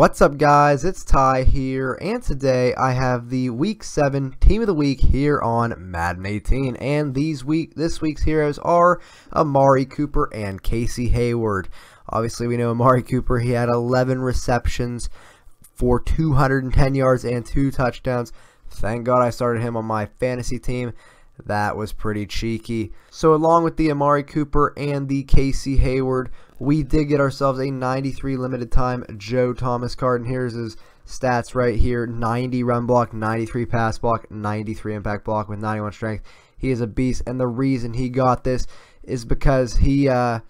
What's up guys, it's Ty here, and today I have the Week 7 Team of the Week here on Madden 18, and these week this week's heroes are Amari Cooper and Casey Hayward. Obviously we know Amari Cooper, he had 11 receptions for 210 yards and 2 touchdowns. Thank God I started him on my fantasy team. That was pretty cheeky. So along with the Amari Cooper and the Casey Hayward, we did get ourselves a 93 limited time Joe Thomas card. And here's his stats right here. 90 run block, 93 pass block, 93 impact block with 91 strength. He is a beast. And the reason he got this is because he... Uh,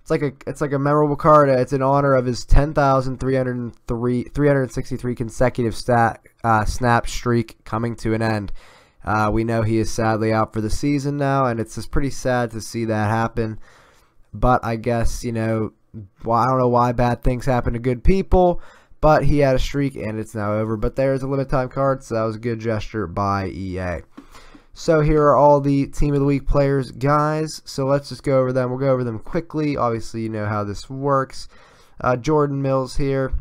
it's like a it's like a memorable card. It's in honor of his 10,303 363 consecutive stat uh, snap streak coming to an end. Uh, we know he is sadly out for the season now, and it's just pretty sad to see that happen. But I guess, you know, well, I don't know why bad things happen to good people, but he had a streak and it's now over. But there's a limited time card, so that was a good gesture by EA. So here are all the Team of the Week players, guys. So let's just go over them. We'll go over them quickly. Obviously, you know how this works. Uh, Jordan Mills here.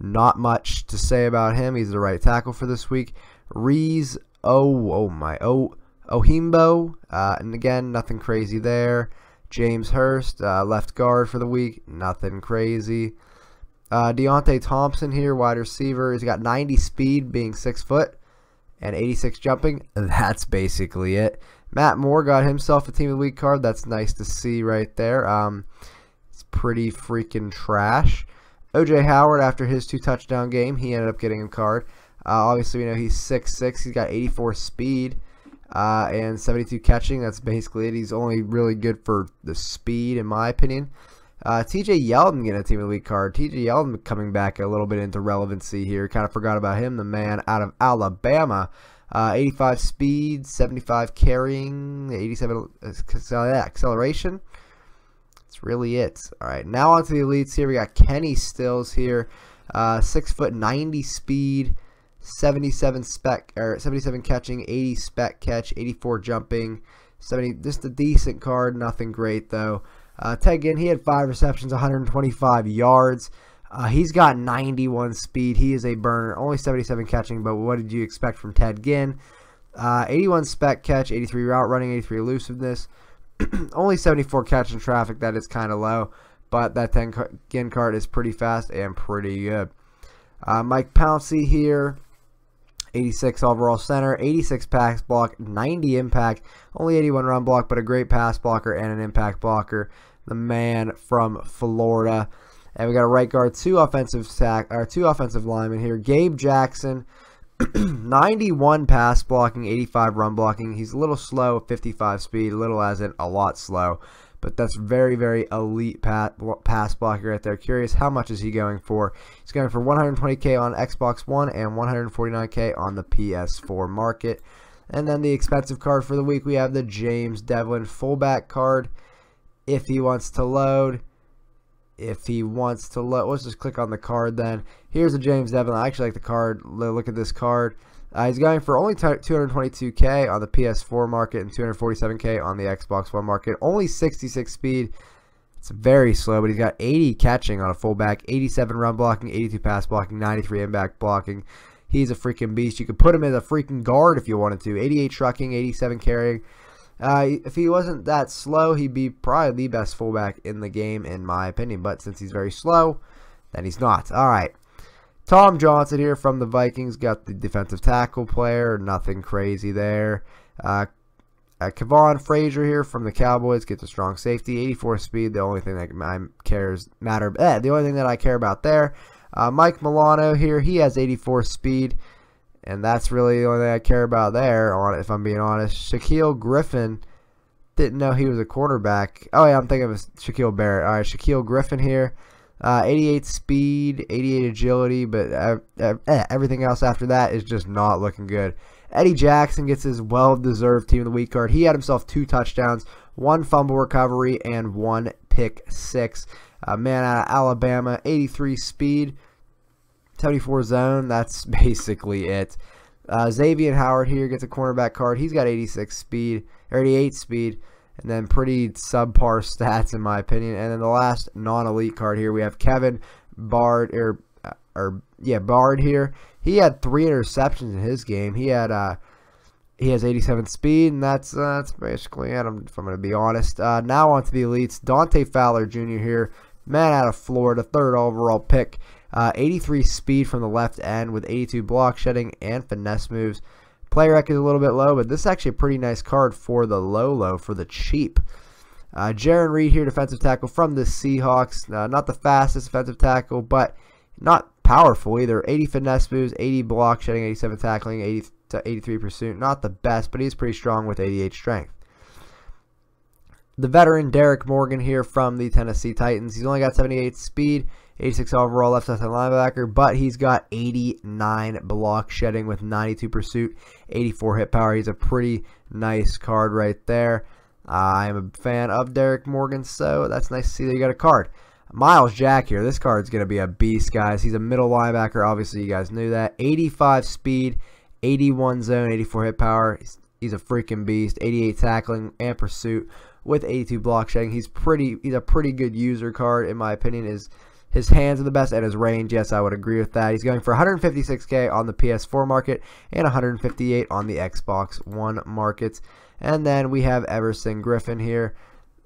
Not much to say about him. He's the right tackle for this week. Rees oh oh my oh Ohimbo uh, and again nothing crazy there. James Hurst uh, left guard for the week nothing crazy. Uh, Deonte Thompson here wide receiver he's got 90 speed being six foot and 86 jumping that's basically it. Matt Moore got himself a team of the week card that's nice to see right there. Um, it's pretty freaking trash. OJ Howard after his two touchdown game he ended up getting a card. Uh, obviously, we know he's 6'6". He's got 84 speed uh, and 72 catching. That's basically it. He's only really good for the speed, in my opinion. Uh, TJ Yeldon getting a Team Week card. TJ Yeldon coming back a little bit into relevancy here. Kind of forgot about him, the man out of Alabama. Uh, 85 speed, 75 carrying, 87 acceleration. That's really it. All right, now on to the elites here. We got Kenny Stills here. Uh, 6 foot 90 speed, 77 spec or 77 catching, 80 spec catch, 84 jumping, 70 just a decent card, nothing great though. Uh, Ted Ginn, he had five receptions, 125 yards. Uh, he's got 91 speed. He is a burner. Only 77 catching, but what did you expect from Ted Ginn? Uh, 81 spec catch, 83 route running, 83 elusiveness. Only 74 catch in traffic. That is kind of low, but that Ted Ginn card is pretty fast and pretty good. Uh, Mike Pouncey here. 86 overall center, 86 pass block, 90 impact, only 81 run block, but a great pass blocker and an impact blocker. The man from Florida. And we got a right guard, two offensive sack, or two offensive linemen here. Gabe Jackson, 91 pass blocking, 85 run blocking. He's a little slow, 55 speed, a little as in a lot slow but that's very, very elite pass blocker right there. Curious, how much is he going for? He's going for 120k on Xbox One and 149k on the PS4 market. And then the expensive card for the week, we have the James Develin fullback card. If he wants to load, if he wants to load, let's just click on the card then. Here's a James Develin. I actually like the card. Look at this card. Uh, he's going for only 222k on the PS4 market and 247k on the Xbox One market. Only 66 speed. It's very slow, but he's got 80 catching on a fullback, 87 run blocking, 82 pass blocking, 93 impact blocking. He's a freaking beast. You could put him as a freaking guard if you wanted to. 88 trucking, 87 carrying. Uh, if he wasn't that slow, he'd be probably the best fullback in the game, in my opinion. But since he's very slow, then he's not. All right. Tom Johnson here from the Vikings got the defensive tackle player. Nothing crazy there. Uh, uh, Kavon Frazier here from the Cowboys gets a strong safety, 84 speed. The only thing that I cares matter. Eh, the only thing that I care about there. Uh, Mike Milano here, he has 84 speed, and that's really the only thing I care about there. On if I'm being honest, Shaquill Griffin didn't know he was a quarterback. Oh yeah, I'm thinking of Shaquil Barrett. All right, Shaquill Griffin here. Uh, 88 speed, 88 agility, but uh, uh, everything else after that is just not looking good. Eddie Jackson gets his well-deserved Team of the Week card. He had himself two touchdowns, one fumble recovery, and one pick six. Uh, man out of Alabama, 83 speed, 74 zone. That's basically it. Uh, Xavier Howard here gets a cornerback card. He's got 86 speed, 88 speed and then pretty subpar stats in my opinion. And then the last non-elite card here, we have Kevin Byard or or yeah Byard here. He had three interceptions in his game. He had uh he has 87 speed, and that's uh, that's basically it. I'm, if I'm going to be honest. Uh, now on to the elites. Dante Fowler Jr. here, man out of Florida, third overall pick. Uh, 83 speed from the left end with 82 block shedding and finesse moves. Play rec is a little bit low, but this is actually a pretty nice card for the low low for the cheap. Uh, Jarran Reed here, defensive tackle from the Seahawks. Uh, not the fastest defensive tackle, but not powerful either. 80 finesse moves, 80 block shedding, 87 tackling, 80 to 83 pursuit. Not the best, but he's pretty strong with 88 strength. The veteran Derrick Morgan here from the Tennessee Titans. He's only got 78 speed, 86 overall left side linebacker, but he's got 89 block shedding with 92 pursuit, 84 hit power. He's a pretty nice card right there. I'm a fan of Derrick Morgan, so that's nice to see that you got a card. Myles Jack here. This card's going to be a beast, guys. He's a middle linebacker. Obviously, you guys knew that. 85 speed, 81 zone, 84 hit power. He's, he's, a freaking beast. 88 tackling and pursuit with 82 block shedding. He's pretty. He's a pretty good user card in my opinion. Is his hands are the best and his range. Yes, I would agree with that. He's going for 156k on the PS4 market and 158 on the Xbox One markets. And then we have Everson Griffen here.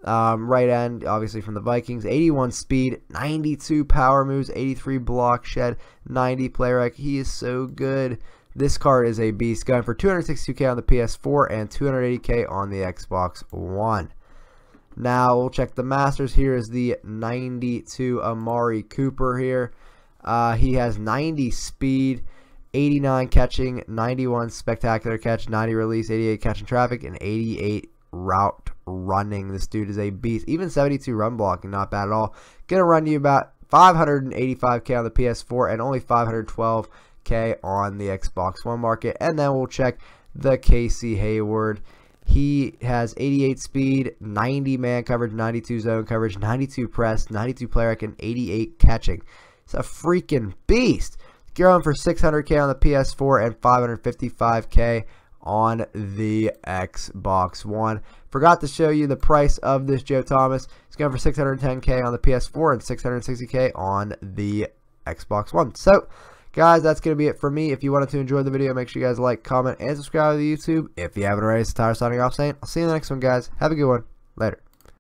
Um, right end, obviously from the Vikings. 81 speed, 92 power moves, 83 block shed, 90 play rec. He is so good. This card is a beast. Going for 262k on the PS4 and 280k on the Xbox One. Now we'll check the Masters. Here is the 92 Amari Cooper here. Uh, he has 90 speed, 89 catching, 91 spectacular catch, 90 release, 88 catching traffic, and 88 route running. This dude is a beast. Even 72 run blocking, not bad at all. Gonna run you about 585k on the PS4 and only 512 K on the Xbox One market. And then we'll check the Casey Hayward. He has 88 speed, 90 man coverage, 92 zone coverage, 92 press, 92 player and 88 catching. It's a freaking beast. Going for 600k on the PS4 and 555k on the Xbox One. Forgot to show you the price of this Joe Thomas. It's going for 610k on the PS4 and 660k on the Xbox One. So, Guys, that's going to be it for me. If you wanted to enjoy the video, make sure you guys like, comment, and subscribe to the YouTube. If you haven't already, it's Tyler signing off saying, I'll see you in the next one, guys. Have a good one. Later.